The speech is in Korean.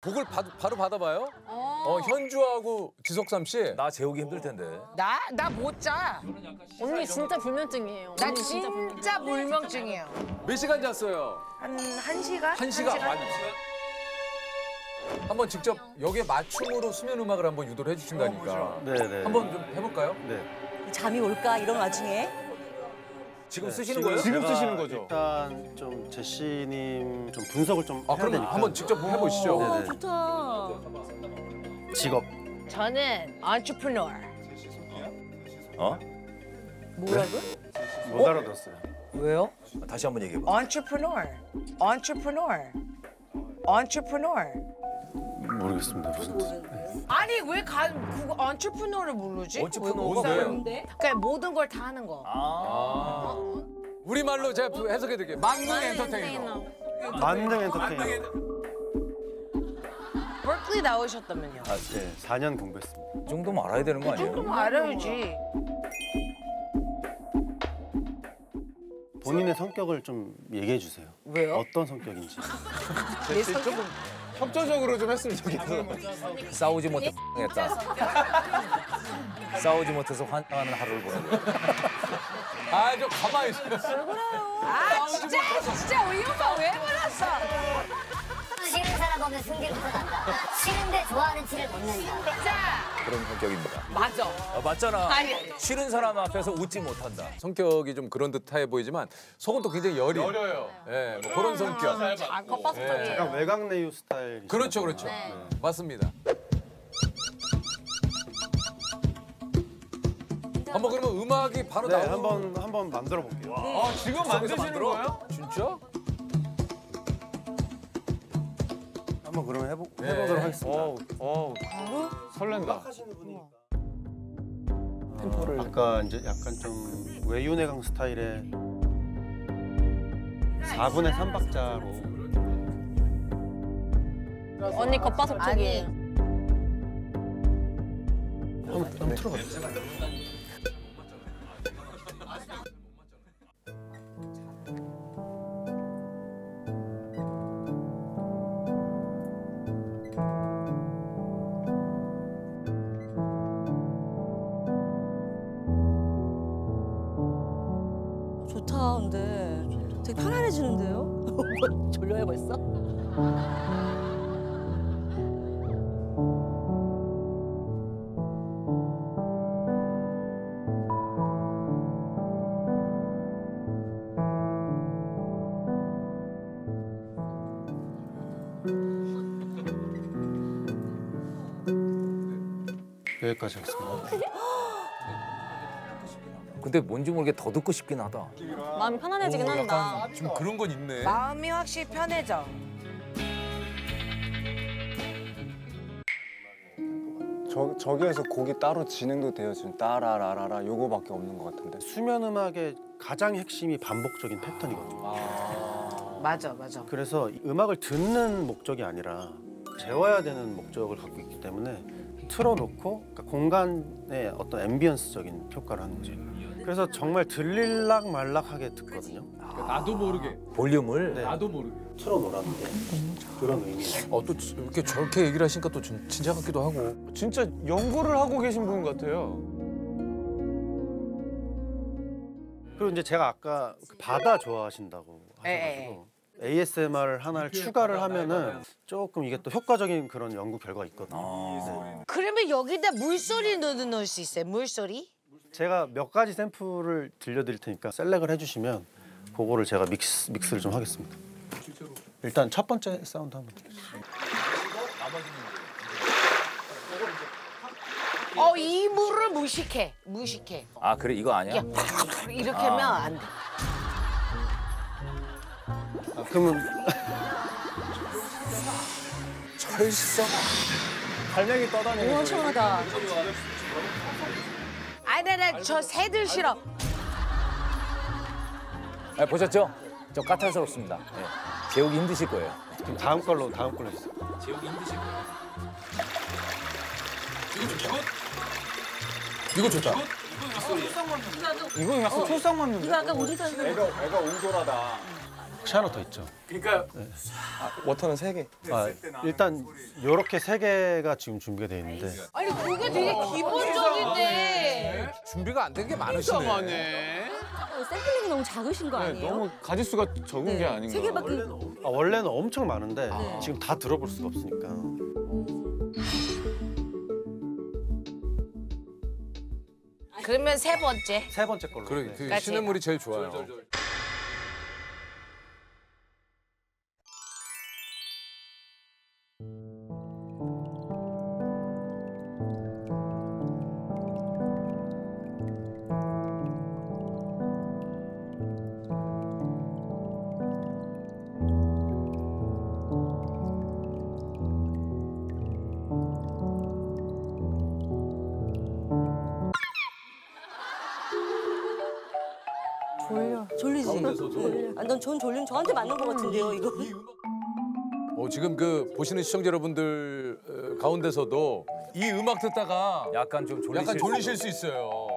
곡을 바, 바로 받아봐요. 어, 현주하고 지석삼 씨. 나 재우기 힘들 텐데. 나? 나 못 자. 언니 진짜 불면증이에요. 나 언니 진짜 불면증. 진짜 불면증이에요. 몇 시간 잤어요? 한, 한 시간? 한 시간. 완 한번 직접 여기에 맞춤으로 수면 음악을 한번 유도를 해주신다니까. 네네. 한번 좀 해볼까요? 네. 잠이 올까 이런 와중에 지금 네, 쓰시는 지금 거예요? 지금 쓰시는 거죠? 일단 좀 제시님 좀 분석을 좀 아, 해야 그럼 되니까. 한번 직접 해보시죠. 네네. 좋다. 직업. 저는 entrepreneur. 어? 뭐라고? 못 알아들었어요. 왜요? 다시 한번 얘기해봐. entrepreneur. entrepreneur. entrepreneur. 모르겠습니다. 무슨 뜻. 아니 왜 가, 그거 entrepreneur를 모르지? 뭐예요? 모르는데? 그러니까 모든 걸 다 하는 거. 아. 우리말로 제가 해석해 드릴게요. 만능 엔터테이너. 만능 엔터테이너. berkeley 나오셨다면요? 아, 네. 4년 공부했습니다. 이 정도면 알아야 되는 거 아니에요? 좀 알아야지. 본인의 성격을 좀 얘기해 주세요. 왜요? 어떤 성격인지. 내 성격은 협조적으로 좀 했으면 좋겠어. 싸우지 못해 했다. 싸우지 못해서 환장하는 하루를 보낸다. 아, 좀 가만히 있어요. 아 진짜 진짜 우리 오빠 왜 그랬어? 싫은 사람 보면 승질부터 난다. 싫은데 좋아하는 티를 못 낸다. 그런 성격입니다. 맞아. 아, 맞잖아. 아니. 싫은 사람 앞에서 웃지 못한다. 성격이 좀 그런 듯해 보이지만 속은 또 굉장히 여리. 어려요. 예, 뭐 그런 성격. 아, 겉바속촉이에요. 약간 외곽 내유 스타일. 그렇죠, 그렇죠. 맞습니다. 한번 그러면 음악이 바로 네, 나오는 한번 한번 만들어 볼게요. 아, 지금 만드시는 거예요? 진짜? 한번 그러면 해보, 네. 해보도록 하겠습니다. 어우, 어우. 설렌다. 템포를 아까 이제 약간 좀 외유내강 스타일의 4분의 3박자로 언니 겉바속촉이에요. 한번, 한번 틀어봐 편안해지는데요? 졸려요 벌써? 여기까지 하겠습니다. 근데 뭔지 모르게 더 듣고 싶긴 하다. 마음이 편안해지긴 오, 한다. 약간 좀 그런 건 있네. 마음이 확실히 편해져. 저, 저기에서 곡이 따로 진행도 돼요. 지금 따라라라라 요거밖에 없는 것 같은데. 수면 음악의 가장 핵심이 반복적인 패턴이거든요. 맞아 맞아. 그래서 이 음악을 듣는 목적이 아니라 재워야 되는 목적을 갖고 있기 때문에 틀어놓고 그러니까 공간의 어떤 앰비언스적인 효과를 하는 거죠. 그래서 정말 들릴락 말락하게 듣거든요. 나도 모르게. 볼륨을 네. 나도 모르게. 틀어놓으라는 게 그런 의미예요. 어, 또 이렇게 저렇게 얘기를 하시니까 또 진- 진짜 같기도 하고. 진짜 연구를 하고 계신 분 같아요. 그리고 이제 제가 아까 그 바다 좋아하신다고 하셔가지고 ASMR 하나를 추가를 하면은 조금 이게 또 효과적인 그런 연구 결과가 있거든요. 네. 그러면 여기다 물소리 넣, 넣을 수 있어요? 물소리? 제가 몇 가지 샘플을 들려드릴 테니까 셀렉을 해주시면 그거를 제가 믹스, 믹스를 좀 하겠습니다. 일단 첫 번째 사운드 한번. 어, 이 물을 무식해. 무식해. 아 그래 이거 아니야? 이렇게 하면 안 돼. 아, 그러면 철썩. 갈매기 떠다니는 너무 시원하다. 아니, 나저 새들 싫어. 아, 보셨죠? 좀 까탈스럽습니다. 네. 재우기 힘드실 거예요. 좀 다음 걸로 다음 걸로 해주세요. 이거 좋다. 이건 약간 초상 맞는데? 이거 약간 우리 사는 애가 애가 옹졸하다. 확실히 하나 더 있죠. 그러니까 워터는 세 개. 아, 일단 이렇게 세 개가 지금 준비가 돼 있는데 아니 그게 되게 기본적인데. 준비가 안 된 게 많으시네. 샘플링이 너무 작으신 거 네, 아니에요? 너무 가짓수가 적은 게 아닌가. 세 개밖에 아, 원래는 엄청 많은데 지금 다 들어볼 수가 없으니까 그러면 세 번째. 세 번째 걸로. 그래, 네. 그 그러니까 시냇물이 제일 좋아요. 졸리지. 네. 아, 넌전 졸림 저한테 맞는 것 같은데요, 이거. 어, 지금 그 보시는 시청자 여러분들 어, 가운데서도 이 음악 듣다가 약간 좀 졸리실 약간 수 졸리실 수 있어요.